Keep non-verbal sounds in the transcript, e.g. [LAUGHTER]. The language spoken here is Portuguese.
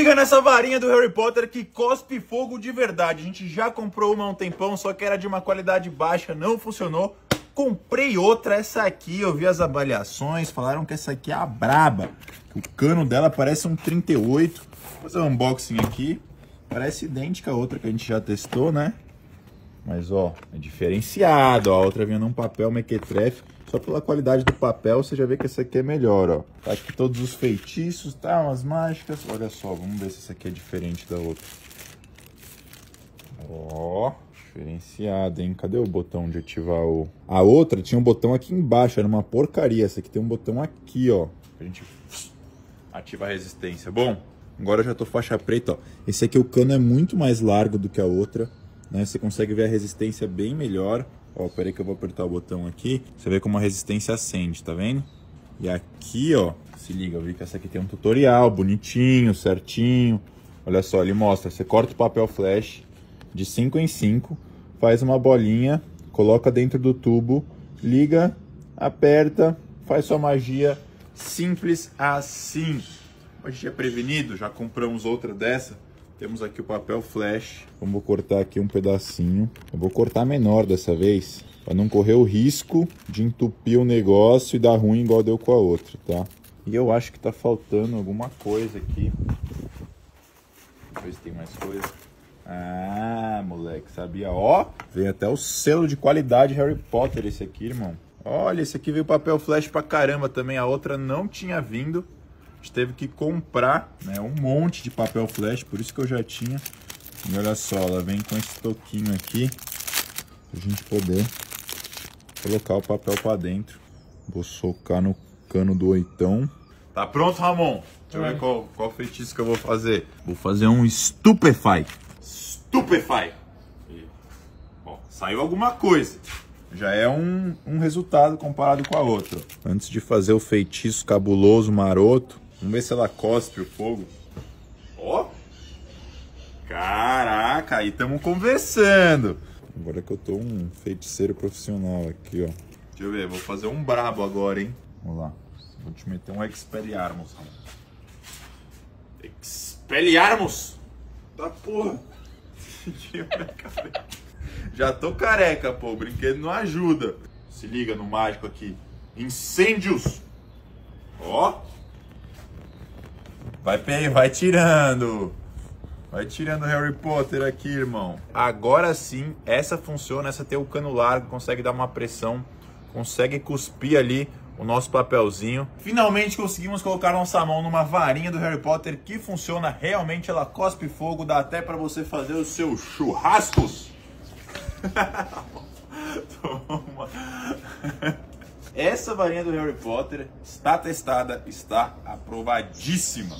liga nessa varinha do Harry Potter que cospe fogo de verdade. A gente já comprou uma há um tempão, só que era de uma qualidade baixa, não funcionou. Comprei outra, essa aqui, eu vi as avaliações, falaram que essa aqui é a braba. O cano dela parece um 38. Vou fazer um unboxing aqui. Parece idêntica a outra que a gente já testou, né? Mas, ó, é diferenciado. Ó. A outra vinha num papel mequetrefe. Só pela qualidade do papel, você já vê que essa aqui é melhor, ó. Tá aqui todos os feitiços, tá? Umas mágicas. Olha só, vamos ver se essa aqui é diferente da outra. Ó, diferenciada, hein? Cadê o botão de ativar o... A outra tinha um botão aqui embaixo, era uma porcaria. Essa aqui tem um botão aqui, ó. A gente ativa a resistência. Bom, agora eu já tô faixa preta, ó. Esse aqui, o cano é muito mais largo do que a outra, né? Você consegue ver a resistência bem melhor. Ó, peraí que eu vou apertar o botão aqui. Você vê como a resistência acende, tá vendo? E aqui, ó, se liga, eu vi que essa aqui tem um tutorial bonitinho, certinho. Olha só, ele mostra, você corta o papel flash de 5 em 5, faz uma bolinha, coloca dentro do tubo, liga, aperta, faz sua magia, simples assim. Magia prevenido, já compramos outra dessa. Temos aqui o papel flash. Vamos cortar aqui um pedacinho. Eu vou cortar menor dessa vez, para não correr o risco de entupir o negócio e dar ruim igual deu com a outra, tá? E eu acho que tá faltando alguma coisa aqui. Deixa ver se tem mais coisa. Ah, moleque, sabia? Ó, vem até o selo de qualidade Harry Potter esse aqui, irmão. Olha, esse aqui veio papel flash pra caramba também. A outra não tinha vindo. A gente teve que comprar né, um monte de papel flash, por isso que eu já tinha. E olha só, ela vem com esse toquinho aqui, pra gente poder colocar o papel para dentro. Vou socar no cano do oitão. Tá pronto, Ramon? Deixa eu ver qual, qual feitiço que eu vou fazer. Vou fazer um Stupefy. Stupefy. E, ó, saiu alguma coisa. Já é um, um resultado comparado com a outra. Antes de fazer o feitiço cabuloso, maroto, Vamos ver se ela cospe o fogo. Ó! Caraca, aí estamos conversando. Agora que eu tô um feiticeiro profissional aqui, ó. Deixa eu ver, vou fazer um brabo agora, hein? Vamos lá. Vou te meter um Expelliarmus. Expelliarmus? Tá porra. [LAUGHS] Já tô careca, pô. O brinquedo não ajuda. Se liga no mágico aqui. Incêndios! Ó! Vai, vai tirando. Vai tirando Harry Potter aqui, irmão. Agora sim, essa funciona, essa tem o cano largo, consegue dar uma pressão, consegue cuspir ali o nosso papelzinho. Finalmente conseguimos colocar nossa mão numa varinha do Harry Potter que funciona realmente, ela cospe fogo, dá até para você fazer os seus churrascos. [LAUGHS] Toma. Essa varinha do Harry Potter está testada, está aprovadíssima.